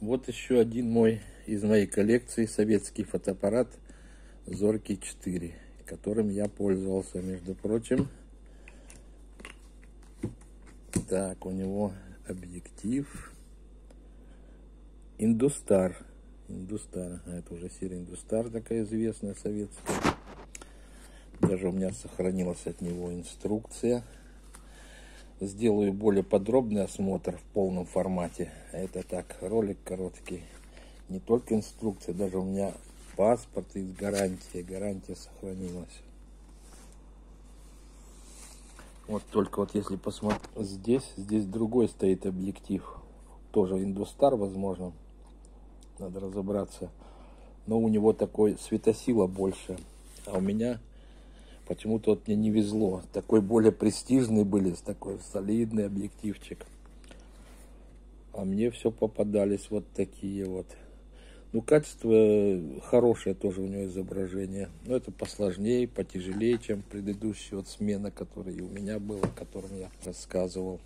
Вот еще один мой из моей коллекции советский фотоаппарат Зоркий 4, которым я пользовался, между прочим. Так, у него объектив Индустар. Индустар. А это уже серия Индустар такая известная советская. Даже у меня сохранилась от него инструкция. Сделаю более подробный осмотр в полном формате. Это так, ролик короткий. Не только инструкция, даже у меня паспорт и гарантия. Гарантия сохранилась. Вот только вот если посмотреть здесь, здесь другой стоит объектив. Тоже Индустар, возможно. Надо разобраться. Но у него такой светосила больше. А у меня почему-то вот мне не везло. Такой более престижный были, такой солидный объективчик. А мне все попадались вот такие вот. Ну, качество хорошее тоже у него изображение. Но это посложнее, потяжелее, чем предыдущая вот смена, которая и у меня была, о котором я рассказывал.